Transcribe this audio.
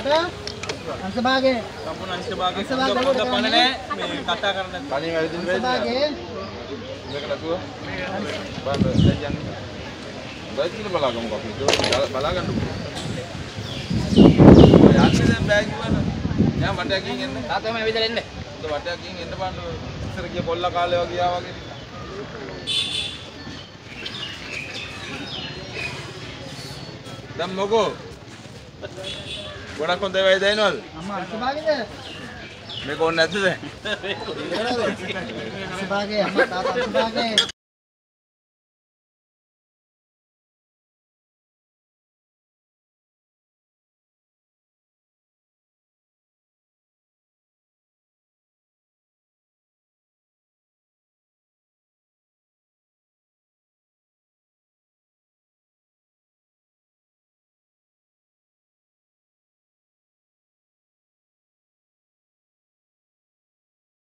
කාට? අංශභාගය. සම්පූර්ණ අංශ භාගයේ අංශ භාග හොඳ වලට පණ කරන්නේ? නෑ මේ කතා කරන්න කලින් ඇවිදින්න අංශභාගය. මේක නැතුව බලන්න දැන් යන්නේ. බයිසිකල් බලාගමු අපි. බලාගන්න. යන්නේ දැන් බෑග් වල. යා වටයකින් එන්න. තාත්තම ඇවිදලා එන්න ඔත වටයකින් එන්න බලන්න. ඉස්සර ගිය කොල්ල කාලේ වගේ ආ වගේ. දැන් මොකෝ? ගොඩක් හොඳ වෙයි දැනවලු. අම්මා අංශභාගයද? මේක ඕනේ නැද්ද දැන්? අංශභාගය අම්මා තාත්තා අංශභාගය.